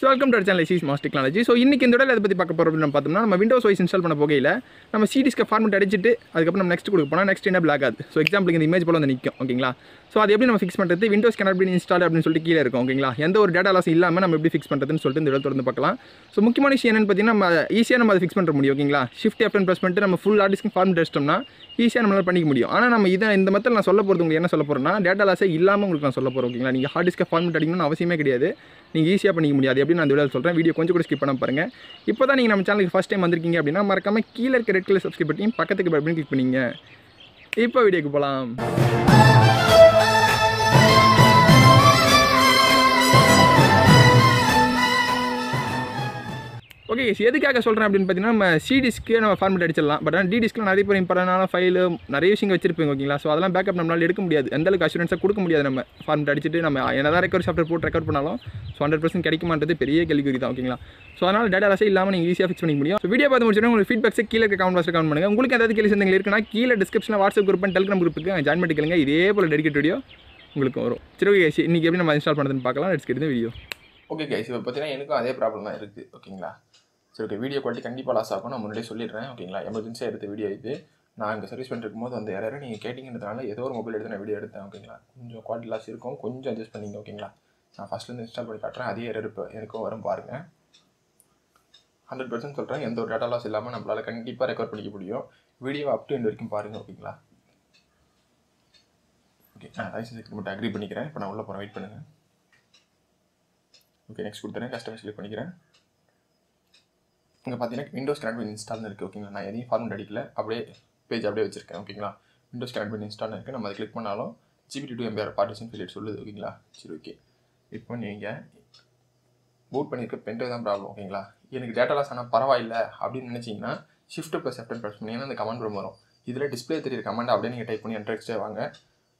So welcome to channel is Mass Technology so இன்றைக்கி இந்த இடம் அதை பற்றி பார்க்க போகிறோம் அப்படின்னு பார்த்தோம்னா நம்ம விண்டோஸ் வைஸ் இன்ஸ்டால் பண்ண போகையில் நம்ம சிடிஸ்க்கு ஃபார்மெட் அடிச்சிட்டு அதுக்கப்புறம் நம்ம நெக்ஸ்ட் கொடுக்க போனால் நெக்ஸ்ட் என்ன பிளாக் ஆகுது ஸோ எக்ஸாம்பிளுக்கு இந்த இமேஜ் போல வந்து நிற்கும் ஓகேங்களா? ஸோ அது எப்படி நம்ம ஃபிக்ஸ் பண்ணுறது விண்டோஸ் கேன் அப்படி இன்ஸ்டால் அப்படின்னு சொல்லிட்டு கீழே இருக்கும் ஓகேங்களா? எந்த ஒரு டேட்டா லாஸ் இல்லாமல் நம்ம எப்படி ஃபிக்ஸ் பண்ணுறதுன்னு சொல்லிட்டு இந்த இடம் தொடர்ந்து பார்க்கலாம். ஸோ முக்கியமான விஷயம் என்னென்னு பார்த்தீங்கன்னா நம்ம ஈஸியாக நம்ம அதை ஃபிக்ஸ் பண்ண முடியும் ஓகேங்களா? ஷிஃப்ட் எஃப்டன் ப்ரெஸ் பண்ணிட்டு நம்ம ஃபுல் ஆர்டிஸ்க்கு ஃபார்மெட் அடிச்சிட்டோம்னா ஈஸியாக நம்மளால் பண்ணிக்க முடியும். ஆனால் நம்ம இதை இந்த மெத்தட் நான் சொல்ல போகிறது உங்களுக்கு என்ன சொல்ல போகிறேன்னா டேட்டா லாஸே இல்லாமல் உங்களுக்கு நான் சொல்ல போகிறேன் ஓகேங்களா? நீங்கள் ஹார்ட் டிஸ்க்கை ஃபார்மெட் அடிக்கணும்னு அவசியமே கிடையாது. நீங்கள் ஈஸியாக பண்ணிக்க முடியாது. அப்படின்னு நான் இந்த வீடியோ சொல்கிறேன் வீடியோ கொஞ்சம் கூட ஸ்கிப் பண்ண பாருங்க. இப்போ தான் நீங்கள் நம்ம சேனலுக்கு ஃபஸ்ட் டைம் வந்திருக்கீங்க அப்படின்னா மறக்காம கீழே இருக்க ரெட் கலர் சப்ஸ்கிரைப் பண்ணி பக்கத்துக்கு அப்படின்னு கிளிக் பண்ணிங்க. இப்போ வீடியோக்கு போகலாம் ஓகே எதுக்காக சொல்கிறேன் அப்படின்னு பார்த்தீங்கன்னா நம்ம சி டிஸ்க்கு நம்ம ஃபார்மெட் அடிச்சிடலாம். பட் ஆனால் டி நிறைய பேர் இம்பார்ட்டனான ஃபைலு நிறைய விஷயங்கள் வச்சிருப்பீங்க ஓகேங்களா ஸோ அதெல்லாம் பேக்கப் நம்மளால் எடுக்க முடியாது. எந்த அளவுக்கு அஷூரன்ஸாக கொடுக்க முடியாது நம்ம ஃபார்மெட் அடிச்சுட்டு. நம்ம என்னதான் ரெக்கவர் சாஃப்ட்வேர் போட்டு ரெக்கார்ட் பண்ணாலும் ஸோ ஹண்ட்ரட் பர்சன்ட் கிடைக்குமான்றது பெரிய கேள்விக்குறி தான் ஓகேங்களா ஸோ அதனால் டேட்டா லாஸே இல்லாமல் நீங்கள் ஈஸியாக ஃபிக்ஸ் பண்ணிக்க முடியும். ஸோ வீடியோ பார்த்து முடிச்சுட்டு உங்களுக்கு ஃபீட்பேக்ஸ் கீழே இருக்க கமெண்ட் பாக்ஸில் கமெண்ட் பண்ணுங்கள் உங்களுக்கு ஏதாவது கேள்வி சந்தங்கள் இருக்குன்னா கீழே டிஸ்கிரிப்ஷனில் வாட்ஸ்அப் குரூப் டெலிகிராம் குரூப்புக்கு ஜாயின் பண்ணிக்கலுங்க இதே போல் டெடிக்கேட் வீடியோ உங்களுக்கு வரும். சரி ஓகே இன்றைக்கி எப்படி நம்ம இன்ஸ்டால் பண்ணுறதுன்னு பார்க்கலாம். லெட்ஸ் கேட்டு வீடியோ ஓகே கைஸ் இப்போ பார்த்தீங்கன்னா எனக்கும் அதே ப்ராப்ளம் தான் இருக்குது ஓகேங்களா சரி ஓகே வீடியோ குவாலிட்டி கண்டிப்பாக லாஸ் ஆகும். நான் முன்னாடியே சொல்லிடுறேன் ஓகேங்களா எமர்ஜென்சியாக எடுத்த வீடியோ இது. நான் இங்கே சர்வீஸ் பண்ணிருக்கும் போது அந்த யாராவது நீங்கள் கேட்டிங்கன்றதுனால ஏதோ ஒரு மொபைல் எடுத்து நான் வீடியோ எடுத்தேன் ஓகேங்களா கொஞ்சம் குவாலிட்டி லாஸ் இருக்கும். கொஞ்சம் அட்ஜஸ்ட் பண்ணிங்க ஓகேங்களா நான் ஃபஸ்ட்லேருந்து இன்ஸ்டால் பண்ணி காட்டுறேன். அதே எரர் இப்போ எனக்கும் வரும் பாருங்கள் ஹண்ட்ரட் பர்சன்ட் சொல்கிறேன் எந்த ஒரு டேட்டா லாஸ் இல்லாமல் நம்மளால் கண்டிப்பாக ரெக்கார்ட் பண்ணிக்க முடியும். வீடியோ அப் டு எண்ட் வரைக்கும் பாருங்கள் ஓகேங்களா ஓகே நான் லைசன்ஸ் மட்டும் அக்ரி பண்ணிக்கிறேன். இப்போ நான் உள்ளே போகிறேன் வெயிட் பண்ணுங்கள் ஓகே நெக்ஸ்ட் கொடுத்துறேன். கஸ்டமர் செலக்ட் பண்ணிக்கிறேன். இங்கே பார்த்தீங்கன்னா விண்டோஸ் கனெக்ட் இன்ஸ்டால் இன்ஸ்டால்னு இருக்குது ஓகேங்களா நான் எதையும் ஃபார்மெட் அடிக்கல. அப்படியே பேஜ் அப்படியே வச்சிருக்கேன் ஓகேங்களா விண்டோஸ் கனெக்ட் பண்ணி இன்ஸ்டால்னு இருக்குது நம்ம அதை கிளிக் பண்ணாலும் GPT to MBR partition field சொல்லுது ஓகேங்களா சரி ஓகே இப்போ நீங்கள் பூட் பண்ணியிருக்க பென்ட்ரைவ் தான் ப்ராப்ளம் ஓகேங்களா எனக்கு டேட்டா லாஸ் ஆனால் பரவாயில்ல அப்படின்னு நினச்சிங்கன்னா ஷிஃப்ட் ப்ளஸ் எஃப்டன் ப்ரெஸ் பண்ணிங்கன்னா அந்த கமெண்ட் ரூம் வரும். இதில் டிஸ்பிளே தெரியுற கமெண்ட் அப்படியே நீங்கள் டைப் பண்ணி என்ட்ரக்ஸ்டே வாங்க.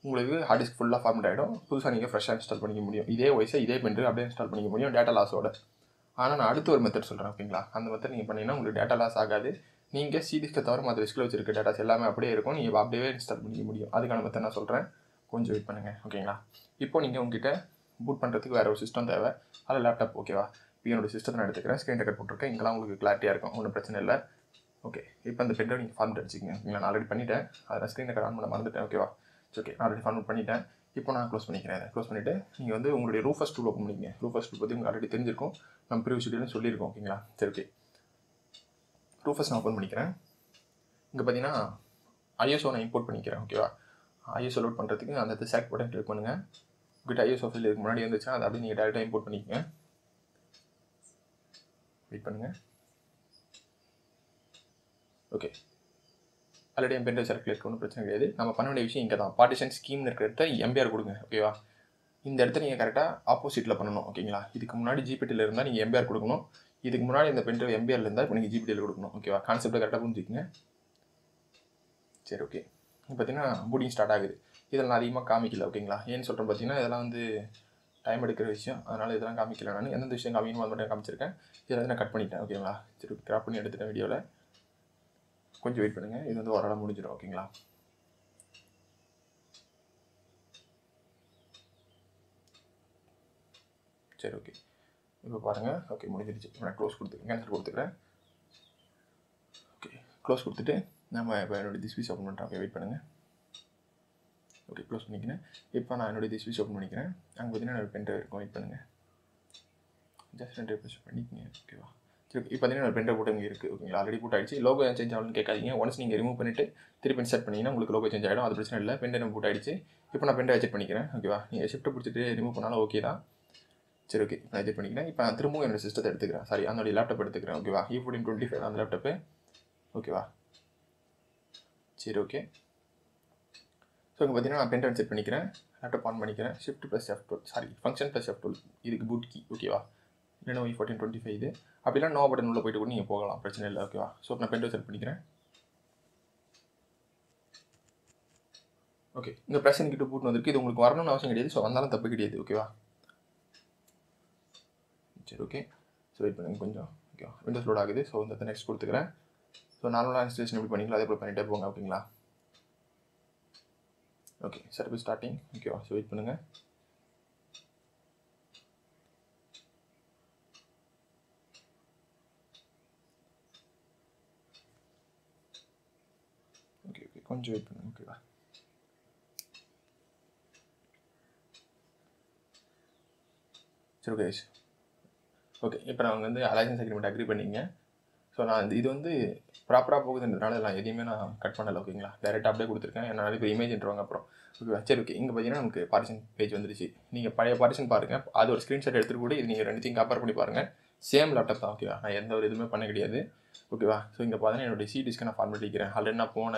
உங்களுக்கு ஹார்ட் டிஸ்க் ஃபுல்லாக ஃபார்மெட் ஆகிடும் புதுசாக நீங்கள் ஃப்ரெஷ்ஷாக இன்ஸ்டால் பண்ணிக்க முடியும். இதே வயசாக இதே பென்ட்ரைவ் அப்படியே இன்ஸ்டால் பண்ணிக்க முடியும் டேட்டா லாஸோட ஆனால் நான் அடுத்த ஒரு மெத்தட் சொல்கிறேன் ஓகேங்களா அந்த மெத்தட் நீங்கள் பண்ணீங்கன்னா உங்களுக்கு டேட்டா லாஸ் ஆகாது. நீங்கள் சிடிஸ்க்கை தவிர மற்ற டிஸ்கில் வச்சிருக்க டேட்டாஸ் எல்லாமே அப்படியே இருக்கும். நீங்கள் அப்படியே இன்ஸ்டால் பண்ணிக்க முடியும். அதுக்கான மெத்தட் நான் சொல்கிறேன் கொஞ்சம் வெயிட் பண்ணுங்கள் ஓகேங்களா இப்போ நீங்கள் உங்ககிட்ட பூட் பண்ணுறதுக்கு வேறு ஒரு சிஸ்டம் தேவை. அதில் லேப்டாப் ஓகேவா இப்போ என்னோட சிஸ்டத்தை நான் எடுத்துக்கிறேன். ஸ்க்ரீன் ரெக்கார்ட் போட்டிருக்கேன். இங்கெல்லாம் உங்களுக்கு கிளாரிட்டியாக இருக்கும். ஒன்றும் பிரச்சனை இல்லை. ஓகே இப்போ அந்த பெட்டை நீங்கள் ஃபார்ம் அடிச்சிக்கங்க. ஓகேங்களா நான் ஆல்ரெடி பண்ணிட்டேன். அதை ஸ்க்ரீன் ரெக்கார்ட் ஆன் பண்ண மறந்துட்டேன் ஓகேவா ஓகே நான் ஆல்ரெடி ஃபார்ம் பண்ணிட்டேன். இப்போ நான் க்ளோஸ் பண்ணிக்கிறேன். க்ளோஸ் பண்ணிவிட்டு நீங்கள் வந்து உங்களுடைய ரூஃபஸ் டூல் ஓப்பன் பண்ணிக்கங்க. ரூஃபஸ் டூல் பற்றி உங்களுக்கு ஆல்ரெடி தெரிஞ்சிருக்கும். நம்ம ப்ரீவியஸ் வீடியோவில் சொல்லியிருக்கோம் ஓகேங்களா? சரி ஓகே ரூஃபஸ் நான் ஓப்பன் பண்ணிக்கிறேன். இங்கே பார்த்தீங்கன்னா ஐஎஸ்ஓ நான் இம்போர்ட் பண்ணிக்கிறேன் ஓகேவா ஐஎஸ்ஓ லோட் பண்ணுறதுக்கு அந்த செலக்ட் பட்டன் கிளிக் பண்ணுங்கள் உங்கள்கிட்ட ஐஎஸ்ஓ ஃபைல் இதுக்கு முன்னாடி இருந்துச்சுன்னா அதை அப்படியே நீங்கள் டேரெக்டாக இம்போர்ட் பண்ணிக்கங்க. வெயிட் பண்ணுங்கள் ஓகே ஆல்ரெடி என் பென்ட்ரைவ் செலக்ட் ஒன்றும் பிரச்சனை கிடையாது. நம்ம பண்ண வேண்டிய விஷயம் இங்கே தான் பார்ட்டிஷன் ஸ்கீம் இருக்கிறத எம்பிஆர் கொடுங்க ஓகேவா இந்த இடத்த நீங்கள் கரெக்டாக ஆப்போசிட்டில் பண்ணணும் ஓகேங்களா இதுக்கு முன்னாடி ஜிபிடியில் இருந்தால் நீங்கள் எம்பிஆர் கொடுக்கணும். இதுக்கு முன்னாடி இந்த பென்ட்ரைவ் எம்பிஆரில் இருந்தால் இப்போ நீங்கள் ஜிபிடியில் கொடுக்கணும் ஓகேவா கான்செப்ட்டை கரெக்டாக புரிஞ்சுக்கங்க. சரி ஓகே இப்போ பார்த்தீங்கன்னா புட்டிங் ஸ்டார்ட் ஆகுது. இதில் நான் அதிகமாக காமிக்கல ஓகேங்களா ஏன்னு சொல்கிறேன் பார்த்தீங்கன்னா இதெல்லாம் வந்து டைம் எடுக்கிற விஷயம். அதனால் இதெல்லாம் காமிக்கல நான். எந்தெந்த விஷயம் காமிக்கணும் அது மட்டும் காமிச்சிருக்கேன். இதில் வந்து நான் கட் பண்ணிட்டேன் ஓகேங்களா சரி கிராப் பண்ணி எடுத்துட்டேன் வீடியோவில் கொஞ்சம் வெயிட் பண்ணுங்கள் இது வந்து ஓரளவு முடிஞ்சிடும் ஓகேங்களா சரி ஓகே இப்போ பாருங்கள் ஓகே முடிஞ்சிருச்சு. இப்போ நான் க்ளோஸ் கொடுத்துருக்கேன் கேன்சல் கொடுத்துக்கிறேன். ஓகே க்ளோஸ் கொடுத்துட்டு நம்ம இப்போ என்னுடைய திஸ்பீஸ் ஓப்பன் பண்ணுறேன் ஓகே வெயிட் பண்ணுங்கள் ஓகே க்ளோஸ் பண்ணிக்கிறேன். இப்போ நான் என்னோடய திஸ்பீஸ் ஓப்பன் பண்ணிக்கிறேன். அங்கே பார்த்தீங்கன்னா என்னோடய பென் ட்ரைவ் இருக்கும். வெயிட் பண்ணுங்கள் ஜஸ்ட் ரெண்டு பண்ணிக்கங்க. ஓகேவா சரி இப்போ பார்த்தீங்கன்னா ஒரு பென்ட்ரைவ் போட்டு இங்கே இருக்குது ஓகேங்களா? ஆல்ரெடி போட் ஆயிடுச்சு. லோகோ சேஞ்ச் ஆகணும்னு கேட்காதீங்க. ஒன்ஸ் நீங்கள் ரிமூவ் பண்ணிவிட்டு திருப்பி செட் பண்ணிங்கன்னா உங்களுக்கு லோகோ சேஞ்ச் ஆகிடும் அது பிரச்சனை இல்லை. பென்ட்ரைவ் போட் ஆயிடுச்சு. இப்போ நான் பென்ட்ரைவ் அட்ஜெட் பண்ணிக்கிறேன். ஓகேவா நீங்கள் ஷிஃப்ட்டு பிடிச்சிட்டு ரிமூவ் பண்ணாலும் ஓகே தான். சரி ஓகே நான் எடிட் பண்ணிக்கிறேன். இப்போ நான் திரும்பவும் என்னோடய சிஸ்டத்தை எடுத்துக்கிறேன். சாரி அதனுடைய லேப்டாப் எடுத்துக்கிறேன். ஓகேவா இ ஃபோர்டீன் டுவெண்ட்டி ஃபைவ் அந்த லேப்டாப்பு ஓகேவா சரி ஓகே ஸோ இங்கே பார்த்தீங்கன்னா நான் பென்ட்ரைவ் செட் பண்ணிக்கிறேன். லேப்டாப் ஆன் பண்ணிக்கிறேன். Shift plus F twelve sorry function plus F twelve இதுக்கு பூட் கீ ஓகேவா இல்லைனா ஒய் ஃபோர்டீன் டுவெண்ட்டி ஃபைவ் இது. அப்படிலாம் நோ பட்டன் உள்ள போயிட்டு கூட நீங்கள் போகலாம். பிரச்சனை இல்லை ஓகேவா ஸோ நான் பென்டோ செட் பண்ணிக்கிறேன். ஓகே இந்த ப்ரெஷன் கிட்ட பூட் வந்திருக்கு. இது உங்களுக்கு வரணும்னு அவசியம் கிடையாது. ஸோ வந்தாலும் தப்பு கிடையாது ஓகேவா சரி ஓகே ஸோ வெயிட் பண்ணுங்க கொஞ்சம் ஓகேவா விண்டோஸ் லோட் ஆகுது. ஸோ இந்த நெக்ஸ்ட் கொடுத்துக்கிறேன். ஸோ நார்மலாக இன்ஸ்டலேஷன் எப்படி பண்ணிக்கலாம் அதே போல் பண்ணிட்டே போங்க ஓகேங்களா ஓகே சர்வீஸ் ஸ்டார்டிங் ஓகேவா ஸோ வெயிட் பண்ணுங்கள் கொஞ்சம் வெயிட் பண்ணுங்க ஓகேவா சரி ஓகே ஓகே இப்போ நான் வந்து அலைசன்ஸ் அக்ரிமெண்ட் அக்ரி பண்ணிங்க ஸோ நான் இது வந்து ப்ராப்பராக போகுதுன்றதுனால நான் எதையுமே நான் கட் பண்ணல ஓகேங்களா டேரெக்டாக அப்படியே கொடுத்துருக்கேன் என்னால் இப்போ இமேஜ்ன்றவங்க அப்புறம் ஓகேவா சரி ஓகே இங்கே பார்த்தீங்கன்னா நமக்கு பார்ட்டிஷன் பேஜ் வந்துருச்சு. நீங்கள் பழைய பார்ட்டிஷன் பாருங்கள் அது ஒரு ஸ்க்ரீன்ஷாட் எடுத்துகிட்டு கூட இது நீங்கள் ரெண்டுத்தையும் கம்பேர் பண்ணி பாருங்கள் சேம் லேப்டாப் தான் ஓகேவா நான் எந்த ஒரு இதுவுமே பண்ண கிடையாது. ஓகேவா ஸோ இங்கே பார்த்தீங்கன்னா என்னுடைய சி டிஸ்க்கு நான் ஃபார்மேட் அடிக்கிறேன் ஆல்ரெடி நான் போன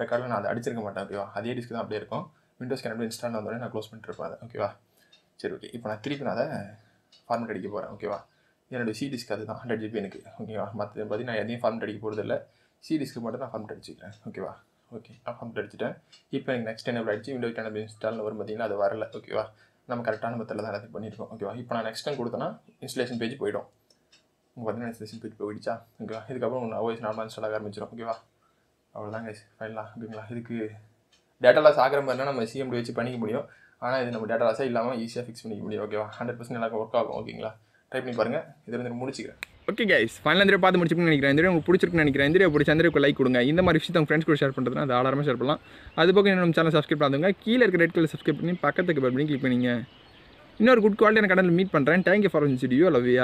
ரெக்கார்டில் நான் அதை அடிச்சிருக்க மாட்டேன் ஓகேவா அதே டிஸ்க் தான் அப்படியே இருக்கும். விண்டோஸ் கேன் இன்ஸ்டால் வந்தோடனே நான் க்ளோஸ் பண்ணிட்டு இருப்பேன் ஓகேவா சரி ஓகே இப்போ நான் திருப்பி நான் அதை ஃபார்மேட் அடிக்க போகிறேன் ஓகேவா என்னோட சி டிஸ்க் அதுதான் ஹண்ட்ரட் ஜிபி எனக்கு ஓகேவா மற்ற பற்றி நான் எதையும் ஃபார்மேட் அடிக்க போகிறது இல்லை சி டிஸ்க்கு மட்டும் நான் ஃபார்மேட் அடிச்சுக்கிறேன் ஓகேவா ஓகே நான் ஃபார்மேட் அடிச்சிட்டேன். இப்போ எனக்கு நெக்ஸ்ட் என்ன ஆயிடுச்சு விண்டோஸ் கேன் இன்ஸ்டால் வரும் பார்த்தீங்கன்னா அது வரல ஓகேவா நம்ம கரெக்டான மெத்தடில் தான் எல்லாத்தையும் பண்ணியிருக்கோம் ஓகேவா இப்போ நான் நெக்ஸ்ட் டைம் கொடுத்தேன்னா இன்ஸ்டலேஷன் பேஜ் போயிடும். உங்கள் பார்த்தீங்கன்னா இன்ஸ்டலேஷன் பேஜ் போயிடுச்சா ஓகேவா இதுக்கப்புறம் உங்கள் ஓஎஸ் நார்மல் இன்ஸ்டால் ஆக ஆரம்பிச்சிடும் ஓகேவா அவ்வளோதான் கைஸ் ஃபைனலாக ஓகேங்களா இதுக்கு டேட்டா லாஸ் ஆகிற மாதிரினா நம்ம சிஎம்டி வச்சு பண்ணிக்க முடியும். ஆனால் இது நம்ம டேட்டா லாஸே இல்லாமல் ஈஸியாக ஃபிக்ஸ் பண்ணிக்க முடியும் ஓகேவா ஹண்ட்ரட் பர்சன்ட் எல்லாருக்கும் ஒர்க் ஆகும் ஓகேங்களா ட்ரை பண்ணி பாருங்கள் இது வந்து முடிச்சுக்கிறேன். ஓகே கைஸ் ஃபைனல் இந்த பார்த்து முடிச்சுக்கணும்னு நினைக்கிறேன். இந்த உங்களுக்கு பிடிச்சிருக்குன்னு நினைக்கிறேன். இந்த பிடிச்ச அந்த லைக் கொடுங்க. இந்த மாதிரி விஷயத்தை உங்கள் ஃப்ரெண்ட்ஸ் கூட ஷேர் பண்ணுறதுனா அது ஆளாரமாக ஷேர் பண்ணலாம். அது போக இன்னும் நம்ம சேனல் சப்ஸ்கிரைப் பண்ணுங்க கீழே இருக்க ரெட் கலர் சப்ஸ்கிரைப் பண்ணி பக்கத்துக்கு பண்ணி கிளிக் பண்ணிங்க. இன்னொரு குட் குவாலிட்டியான கடனில் மீட் பண்ணுறேன் thank you for video love you